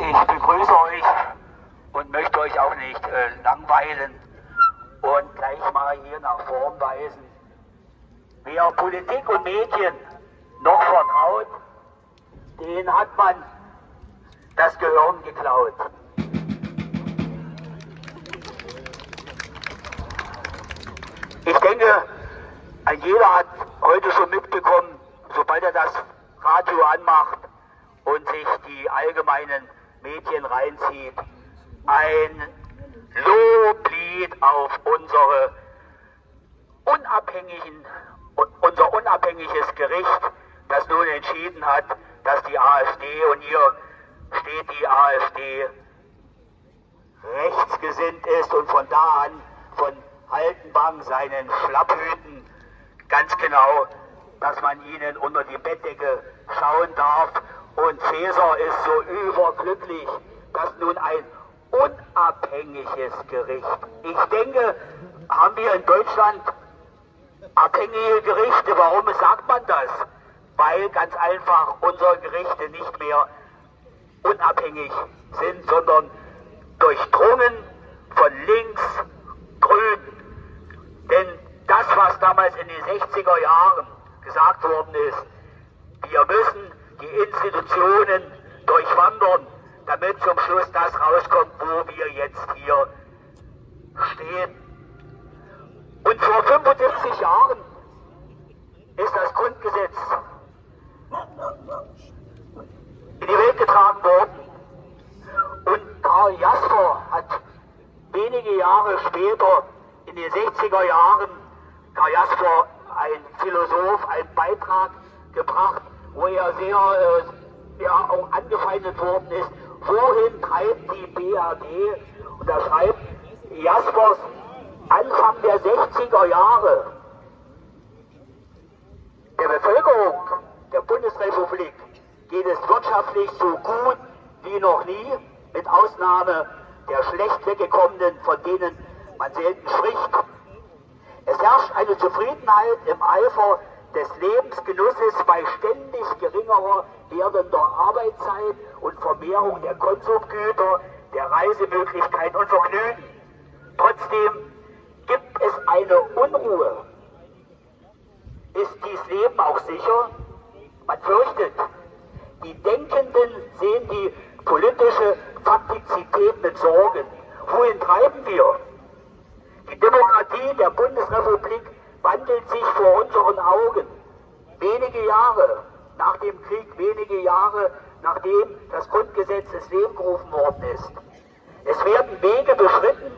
Ich begrüße euch und möchte euch auch nicht äh, langweilen und gleich mal hier nach vorn weisen. Wer Politik und Medien noch vertraut, den hat man das Gehirn geklaut. Ich denke, jeder hat heute schon mitbekommen, sobald er das Radio anmacht und sich die allgemeinen Medien reinzieht, ein Loblied auf unsere unabhängigen, unser unabhängiges Gericht, das nun entschieden hat, dass die AfD und hier steht die AfD rechtsgesinnt ist und von da an von Haltenbang seinen Schlapphüten ganz genau, dass man ihnen unter die Bettdecke schauen darf. Und Cäsar ist so überglücklich, dass nun ein unabhängiges Gericht, ich denke, haben wir in Deutschland abhängige Gerichte. Warum sagt man das? Weil ganz einfach unsere Gerichte nicht mehr unabhängig sind, sondern durchdrungen von links, grün. Denn das, was damals in den 60er Jahren gesagt worden ist, wir müssen die Institutionen durchwandern, damit zum Schluss das rauskommt, wo wir jetzt hier stehen. Und vor 75 Jahren ist das Grundgesetz in die Welt getragen worden. Und Karl Jasper hat wenige Jahre später, in den 60er Jahren, Karl Jasper, ein Philosoph, einen Beitrag gebracht, wo er sehr äh, ja, auch angefeindet worden ist. Wohin treibt die BRD? Und da schreibt Jaspers Anfang der 60er Jahre der Bevölkerung der Bundesrepublik geht es wirtschaftlich so gut wie noch nie, mit Ausnahme der schlecht weggekommenen, von denen man selten spricht. Es herrscht eine Zufriedenheit im Eifer des Lebensgenusses bei ständig geringerer werdender Arbeitszeit und Vermehrung der Konsumgüter, der Reisemöglichkeiten und Vergnügen. Trotzdem gibt es eine Unruhe. Ist dies Leben auch sicher? Man fürchtet, die Denkenden sehen die politische Faktizität mit Sorgen. Wohin treiben wir? Die Demokratie der Bundesrepublik wandelt sich vor unseren Augen. Wenige Jahre nach dem Krieg, wenige Jahre nachdem das Grundgesetz ins Leben gerufen worden ist. Es werden Wege beschritten,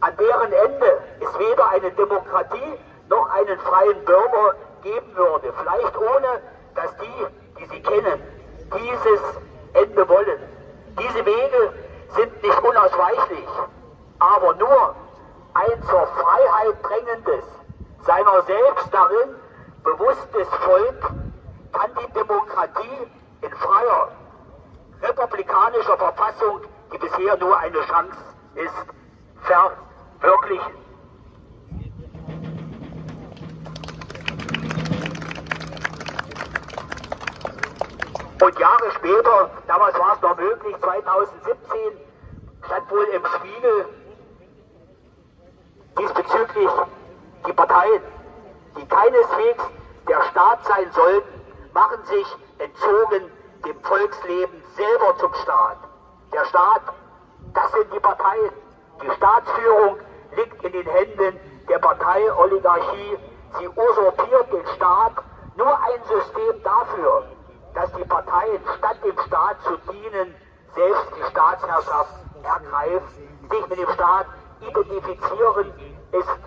an deren Ende es weder eine Demokratie noch einen freien Bürger geben würde. Vielleicht ohne, dass die, die sie kennen, dieses Ende wollen. Diese Wege sind nicht unausweichlich, aber nur ein zur Freiheit drängendes, seiner selbst darin bewusstes Volk kann die Demokratie in freier, republikanischer Verfassung, die bisher nur eine Chance ist, verwirklichen. Und Jahre später, damals war es noch möglich, 2017, stand wohl im Spiegel diesbezüglich die Parteien, die keineswegs der Staat sein sollten, machen sich entzogen dem Volksleben selber zum Staat. Der Staat, das sind die Parteien. Die Staatsführung liegt in den Händen der Parteioligarchie. Sie usurpiert den Staat. Nur ein System dafür, dass die Parteien statt dem Staat zu dienen, selbst die Staatsherrschaft ergreifen, sich mit dem Staat identifizieren, ist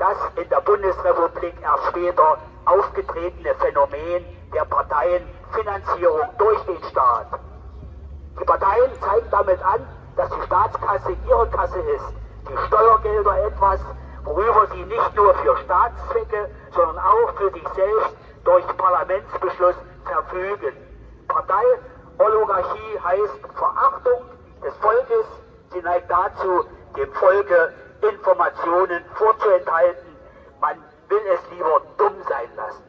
das in der Bundesrepublik erst später aufgetretene Phänomen der Parteienfinanzierung durch den Staat. Die Parteien zeigen damit an, dass die Staatskasse ihre Kasse ist, die Steuergelder etwas, worüber sie nicht nur für Staatszwecke, sondern auch für sich selbst durch Parlamentsbeschluss verfügen. Parteioligarchie heißt Verachtung des Volkes. Sie neigt dazu, dem Volke Informationen vorzuenthalten. Man will es lieber dumm sein lassen.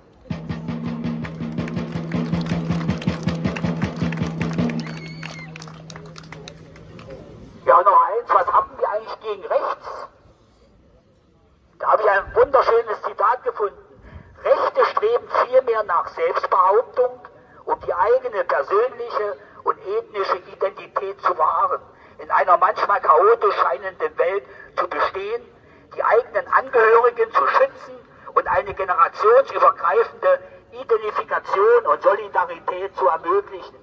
Ja, noch eins, was haben wir eigentlich gegen rechts? Da habe ich ein wunderschönes Zitat gefunden. Rechte streben vielmehr nach Selbstbehauptung, um die eigene persönliche und ethnische Identität zu wahren in einer manchmal chaotisch scheinenden Welt zu bestehen, die eigenen Angehörigen zu schützen und eine generationsübergreifende Identifikation und Solidarität zu ermöglichen.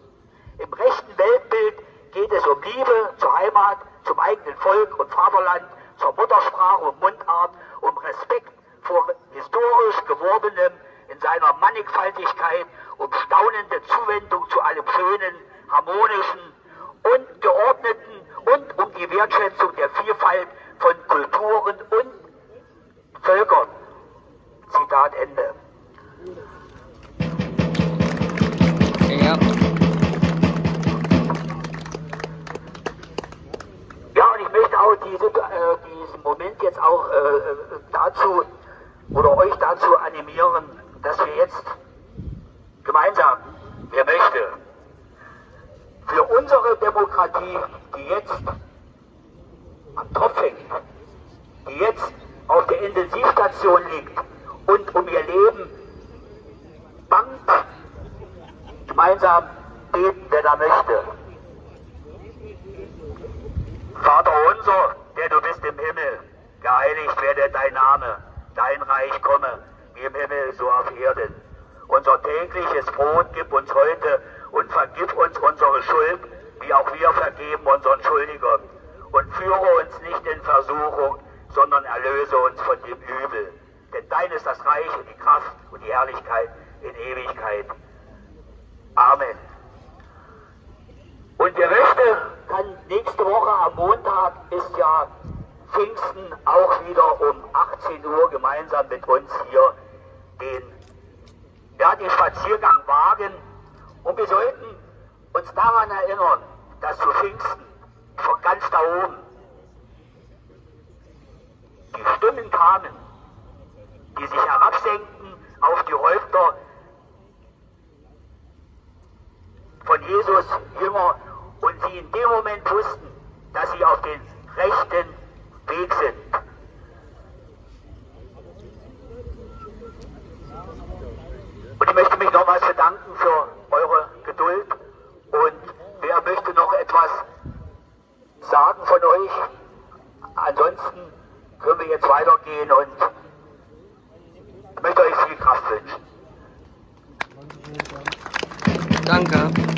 Im rechten Weltbild geht es um Liebe zur Heimat, zum eigenen Volk und Vaterland, zur Muttersprache und Mundart, um Respekt vor historisch Geworbenem in seiner Mannigfaltigkeit, um staunende Zuwendung zu allem Schönen, Harmonischen und Geordneten und um die Wertschätzung der Vielfalt von Kulturen und Völkern. Zitat Ende. Ja. diese, äh, diesen Moment jetzt auch äh, dazu oder euch dazu animieren, dass wir jetzt gemeinsam, wer möchte, für unsere Demokratie, die jetzt am Tropf hängt, die jetzt auf der Intensivstation liegt und um ihr Leben bangt, gemeinsam beten, wer da möchte. Vater unser, der du bist im Himmel, geheiligt werde dein Name, dein Reich komme, wie im Himmel so auf Erden. Unser tägliches Brot gib uns heute und vergib uns unsere Schuld, wie auch wir vergeben unseren Schuldigern. Führe uns nicht in Versuchung, sondern erlöse uns von dem Übel. Denn dein ist das Reich und die Kraft und die Herrlichkeit in Ewigkeit. Amen. Und wer möchte, kann nächste Woche am Montag ist ja Pfingsten auch wieder um 18 Uhr gemeinsam mit uns hier den, ja, den Spaziergang wagen. Und wir sollten uns daran erinnern, dass zu Pfingsten oben die Stimmen kamen, die sich herabsenkten auf die Häupter von Jesus Jünger und sie in dem Moment wussten, dass sie auf den rechten Weg sind. Und ich möchte mich nochmals bedanken für eure Geduld und wer möchte noch etwas sagen von euch? Ansonsten können wir jetzt weitergehen und möchte euch viel Kraft wünschen. Danke.